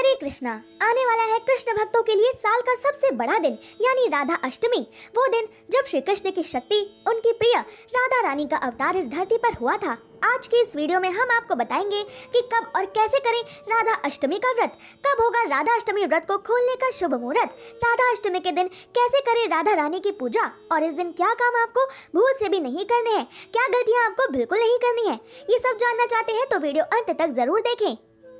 हरे कृष्णा। आने वाला है कृष्ण भक्तों के लिए साल का सबसे बड़ा दिन, यानी राधा अष्टमी। वो दिन जब श्री कृष्ण की शक्ति, उनकी प्रिय राधा रानी का अवतार इस धरती पर हुआ था। आज के इस वीडियो में हम आपको बताएँगे कि कब और कैसे करें राधा अष्टमी का व्रत। कब होगा राधा अष्टमी व्रत को खोलने का शुभ मुहूर्त। राधा अष्टमी के दिन कैसे करें राधा रानी की पूजा। और इस दिन क्या काम आपको भूल से भी नहीं करने हैं, क्या गलतियाँ आपको बिल्कुल नहीं करनी है, ये सब जानना चाहते हैं तो वीडियो अंत तक ज़रूर देखें।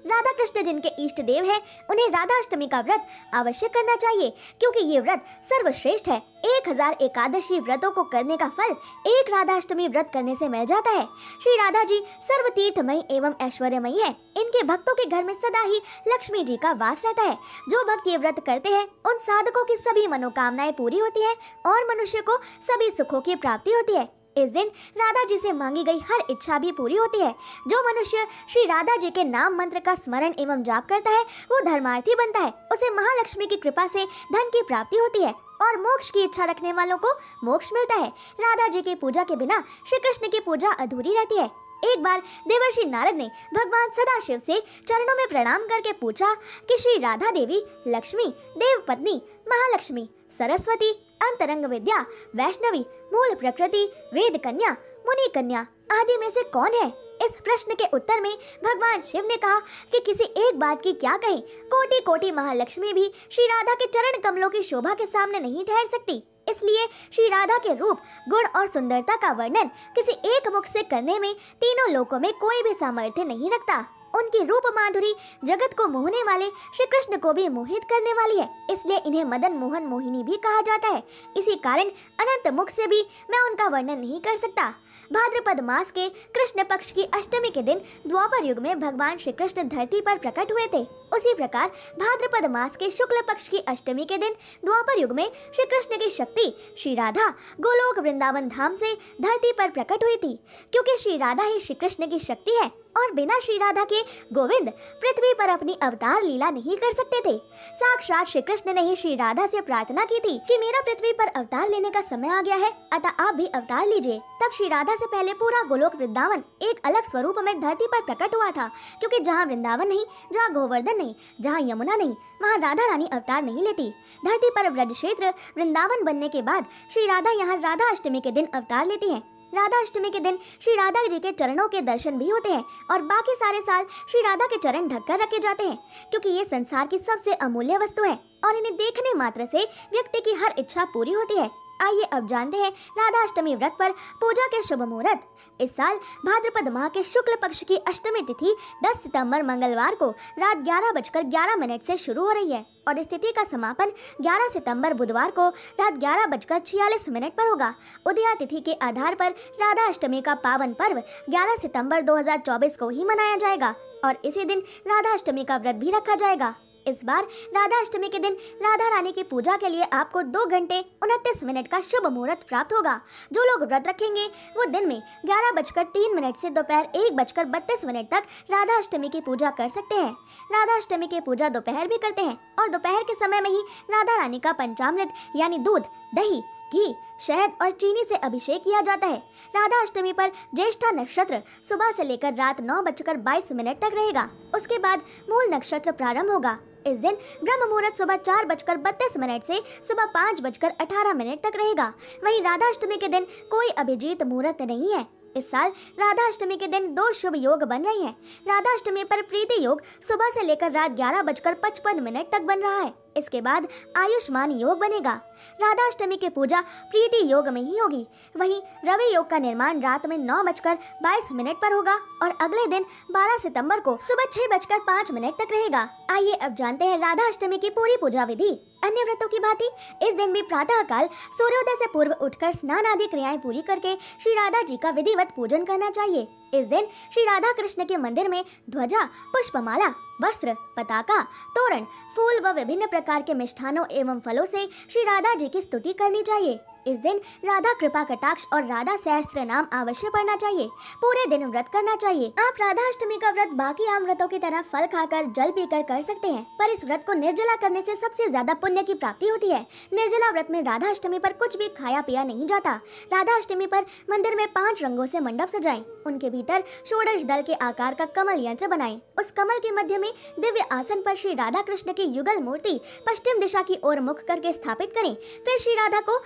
राधा कृष्ण जिनके इष्ट देव हैं, उन्हें राधा अष्टमी का व्रत अवश्य करना चाहिए, क्योंकि ये व्रत सर्वश्रेष्ठ है। एक हज़ार एकादशी व्रतों को करने का फल एक राधा अष्टमी व्रत करने से मिल जाता है। श्री राधा जी सर्व तीर्थमयी एवं ऐश्वर्यमयी है। इनके भक्तों के घर में सदा ही लक्ष्मी जी का वास रहता है। जो भक्त ये व्रत करते हैं, उन साधकों की सभी मनोकामनाएँ पूरी होती है और मनुष्य को सभी सुखों की प्राप्ति होती है। इस दिन राधा जी से मांगी गई हर इच्छा भी पूरी होती है। जो मनुष्य श्री राधा जी के नाम मंत्र का स्मरण एवं जाप करता है, वो धर्मार्थी बनता है। उसे महालक्ष्मी की कृपा से धन की प्राप्ति होती है और मोक्ष की इच्छा रखने वालों को मोक्ष मिलता है। राधा जी की पूजा के बिना श्री कृष्ण की पूजा अधूरी रहती है। एक बार देवर्षि नारद ने भगवान सदाशिव से चरणों में प्रणाम करके पूछा कि श्री राधा देवी लक्ष्मी देव पत्नी महालक्ष्मी, सरस्वती अंतरंग विद्या वैष्णवी, मूल प्रकृति, वेद कन्या, मुनि कन्या आदि में से कौन है? इस प्रश्न के उत्तर में भगवान शिव ने कहा कि किसी एक बात की क्या कहें कोटि कोटि महालक्ष्मी भी श्री राधा के चरण कमलों की शोभा के सामने नहीं ठहर सकती। इसलिए श्री राधा के रूप, गुण और सुंदरता का वर्णन किसी एक मुख से करने में तीनों लोकों में कोई भी सामर्थ्य नहीं रखता। उनकी रूप माधुरी जगत को मोहने वाले श्री कृष्ण को भी मोहित करने वाली है। इसलिए इन्हें मदन मोहन मोहिनी भी कहा जाता है। इसी कारण अनंत मुख से भी मैं उनका वर्णन नहीं कर सकता। भाद्रपद मास के कृष्ण पक्ष की अष्टमी के दिन द्वापर युग में भगवान श्री कृष्ण धरती पर प्रकट हुए थे। उसी प्रकार भाद्रपद मास के शुक्ल पक्ष की अष्टमी के दिन द्वापर युग में श्री कृष्ण की शक्ति श्री राधा गोलोक वृंदावन धाम से धरती पर प्रकट हुई थी। क्योंकि श्री राधा ही श्री कृष्ण की शक्ति है और बिना श्री राधा के गोविंद पृथ्वी पर अपनी अवतार लीला नहीं कर सकते थे। साक्षात श्री कृष्ण ने ही श्री राधा से प्रार्थना की थी कि मेरा पृथ्वी पर अवतार लेने का समय आ गया है, अतः आप भी अवतार लीजिए। तब श्री राधा से पहले पूरा गोलोक वृंदावन एक अलग स्वरूप में धरती पर प्रकट हुआ था, क्योंकि जहाँ वृंदावन नहीं, जहाँ गोवर्धन नहीं, जहाँ यमुना नहीं, वहाँ राधा रानी अवतार नहीं लेती। धरती पर व्रज क्षेत्र वृंदावन बनने के बाद श्री राधा यहाँ राधा अष्टमी के दिन अवतार लेती है। राधा अष्टमी के दिन श्री राधा जी के चरणों के दर्शन भी होते हैं और बाकी सारे साल श्री राधा के चरण ढककर रखे जाते हैं, क्योंकि ये संसार की सबसे अमूल्य वस्तु है और इन्हें देखने मात्र से व्यक्ति की हर इच्छा पूरी होती है। आइए अब जानते हैं राधा अष्टमी व्रत पर पूजा के शुभ मुहूर्त। इस साल भाद्रपद माह के शुक्ल पक्ष की अष्टमी तिथि 10 सितंबर मंगलवार को रात ग्यारह बजकर ग्यारह मिनट से शुरू हो रही है और इस तिथि का समापन 11 सितंबर बुधवार को रात ग्यारह बजकर छियालीस मिनट पर होगा। उदया तिथि के आधार पर राधा अष्टमी का पावन पर्व 11 सितंबर 2024 को ही मनाया जाएगा और इसी दिन राधा अष्टमी का व्रत भी रखा जाएगा। इस बार राधा अष्टमी के दिन राधा रानी की पूजा के लिए आपको दो घंटे उनतीस मिनट का शुभ मुहूर्त प्राप्त होगा। जो लोग व्रत रखेंगे, वो दिन में ग्यारह बजकर तीन मिनट से दोपहर एक बजकर बत्तीस मिनट तक राधा अष्टमी की पूजा कर सकते हैं। राधा अष्टमी की पूजा दोपहर भी करते हैं और दोपहर के समय में ही राधा रानी का पंचामृत, यानी दूध, दही घी, शहद और चीनी से अभिषेक किया जाता है। राधा अष्टमी पर ज्येष्ठा नक्षत्र सुबह से लेकर रात नौ बजकर बाईस मिनट तक रहेगा। उसके बाद मूल नक्षत्र प्रारंभ होगा। इस दिन ब्रह्म मुहूर्त सुबह चार बजकर बत्तीस मिनट से सुबह पाँच बजकर अठारह मिनट तक रहेगा। वहीं राधा अष्टमी के दिन कोई अभिजीत मुहूर्त नहीं है। इस साल राधा अष्टमी के दिन दो शुभ योग बन रहे हैं। राधा अष्टमी पर प्रीति योग सुबह से लेकर रात ग्यारह बजकर पचपन मिनट तक बन रहा है। इसके बाद आयुष्मान योग बनेगा। राधा अष्टमी की पूजा प्रीति योग में ही होगी। वहीं रवि योग का निर्माण रात में नौ बजकर बाईस मिनट पर होगा और अगले दिन 12 सितंबर को सुबह छह बजकर पाँच मिनट तक रहेगा। आइए अब जानते हैं राधा अष्टमी की पूरी पूजा विधि। अन्य व्रतों की भांति, इस दिन भी प्रातः काल सूर्योदय से पूर्व उठकर स्नान आदि क्रियाएँ पूरी करके श्री राधा जी का विधिवत पूजन करना चाहिए। इस दिन श्री राधा कृष्ण के मंदिर में ध्वजा, पुष्पमाला, वस्त्र, पताका, तोरण, फूल व विभिन्न प्रकार के मिष्ठानों एवं फलों से श्री राधा जी की स्तुति करनी चाहिए। इस दिन राधा कृपा कटाक्ष और राधा सहस्त्र नाम अवश्य पढ़ना चाहिए। पूरे दिन व्रत करना चाहिए। आप राधा अष्टमी का व्रत बाकी आम व्रतों की तरह फल खाकर, जल पीकर कर सकते हैं, पर इस व्रत को निर्जला करने से सबसे ज़्यादा पुण्य की प्राप्ति होती है। निर्जला व्रत में राधा अष्टमी पर कुछ भी खाया पिया नहीं जाता। राधा अष्टमी पर मंदिर में पाँच रंगों से मंडप सजाएँ, उनके भीतर षोडश दल के आकार का कमल यंत्र बनाएँ। उस कमल के मध्य में दिव्य आसन पर श्री राधा कृष्ण की युगल मूर्ति पश्चिम दिशा की ओर मुख करके स्थापित करें। फिर श्री राधा को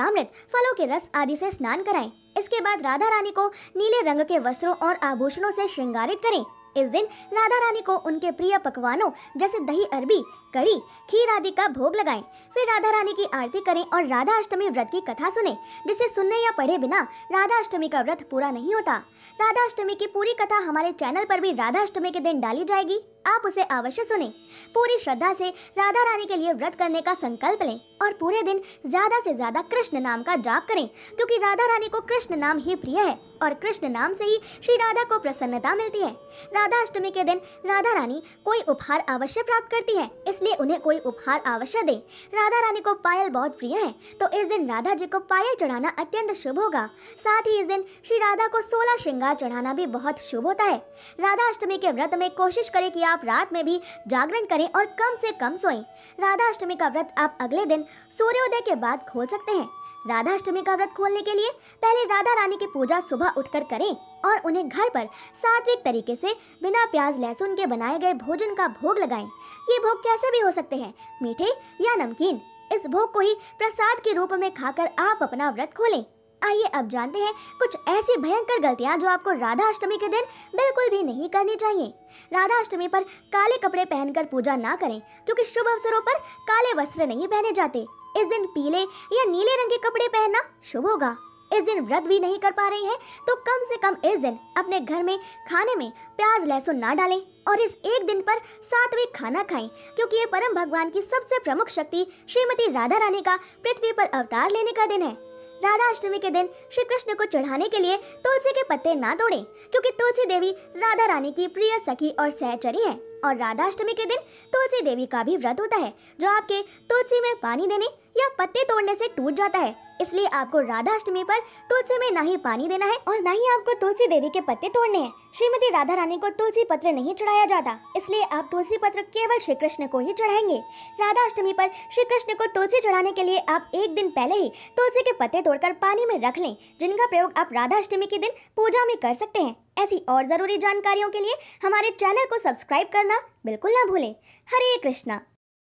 पंचामृत फलों के रस आदि से स्नान कराएँ। इसके बाद राधा रानी को नीले रंग के वस्त्रों और आभूषणों से श्रृंगारित करें। इस दिन राधा रानी को उनके प्रिय पकवानों, जैसे दही अरबी कड़ी खीर आदि का भोग लगाएँ। फिर राधा रानी की आरती करें और राधा अष्टमी व्रत की कथा सुने, जिसे सुनने या पढ़े बिना राधा अष्टमी का व्रत पूरा नहीं होता। राधा अष्टमी की पूरी कथा हमारे चैनल पर भी राधा अष्टमी के दिन डाली जाएगी। आप उसे अवश्य सुने। पूरी श्रद्धा से राधा रानी के लिए व्रत करने का संकल्प लें और पूरे दिन ज़्यादा से ज़्यादा कृष्ण नाम का जाप करें, क्योंकि राधा रानी को कृष्ण नाम ही प्रिय है। और कृष्ण नाम से ही श्री राधा को प्रसन्नता मिलती है। राधा अष्टमी के दिन राधा रानी कोई उपहार अवश्य प्राप्त करती है, इसलिए उन्हें कोई उपहार अवश्य दे। राधा रानी को पायल बहुत प्रिय है तो इस दिन राधा जी को पायल चढ़ाना अत्यंत शुभ होगा। साथ ही इस दिन श्री राधा को सोलह श्रृंगार चढ़ाना भी बहुत शुभ होता है। राधा अष्टमी के व्रत में कोशिश करें कि आप रात में भी जागरण करें और कम से कम सोएँ। राधा अष्टमी का व्रत आप अगले दिन सूर्योदय के बाद खोल सकते हैं। राधा अष्टमी का व्रत खोलने के लिए पहले राधा रानी की पूजा सुबह उठकर करें और उन्हें घर पर सात्विक तरीके से बिना प्याज, लहसुन के बनाए गए भोजन का भोग लगाएँ। ये भोग कैसे भी हो सकते हैं, मीठे या नमकीन। इस भोग को ही प्रसाद के रूप में खाकर आप अपना व्रत खोलें। आइए, अब जानते हैं कुछ ऐसी भयंकर गलतियाँ जो आपको राधा अष्टमी के दिन बिल्कुल भी नहीं करनी चाहिए। राधा अष्टमी पर काले कपड़े पहनकर पूजा ना करें, क्योंकि शुभ अवसरों पर काले वस्त्र नहीं पहने जाते। इस दिन पीले या नीले रंग के कपड़े पहनना शुभ होगा। इस दिन व्रत भी नहीं कर पा रहे हैं तो कम से कम इस दिन अपने घर में, खाने में प्याज, लहसुन ना डालें और इस एक दिन पर सात्विक खाना खाएँ, क्योंकि ये परम भगवान की सबसे प्रमुख शक्ति श्रीमती राधा रानी का पृथ्वी पर अवतार लेने का दिन है। राधा अष्टमी के दिन श्री कृष्ण को चढ़ाने के लिए तुलसी के पत्ते ना तोड़ें, क्योंकि तुलसी देवी राधा रानी की प्रिय सखी और सहचरी है। और राधाष्टमी के दिन तुलसी देवी का भी व्रत होता है, जो आपके तुलसी में पानी देने या पत्ते तोड़ने से टूट जाता है। इसलिए आपको राधा अष्टमी पर तुलसी में ना ही पानी देना है और ना ही आपको तुलसी देवी के पत्ते तोड़ने हैं। श्रीमती राधा रानी को तुलसी पत्र नहीं चढ़ाया जाता। इसलिए आप तुलसी पत्र केवल श्री कृष्ण को ही चढ़ाएँगे। राधा अष्टमी पर श्री कृष्ण को तुलसी चढ़ाने के लिए आप एक दिन पहले ही तुलसी के पत्ते तोड़कर पानी में रख लें, जिनका प्रयोग आप राधा अष्टमी के दिन पूजा में कर सकते हैं। ऐसी और ज़रूरी जानकारियों के लिए हमारे चैनल को सब्सक्राइब करना बिल्कुल ना भूलें। हरे कृष्णा।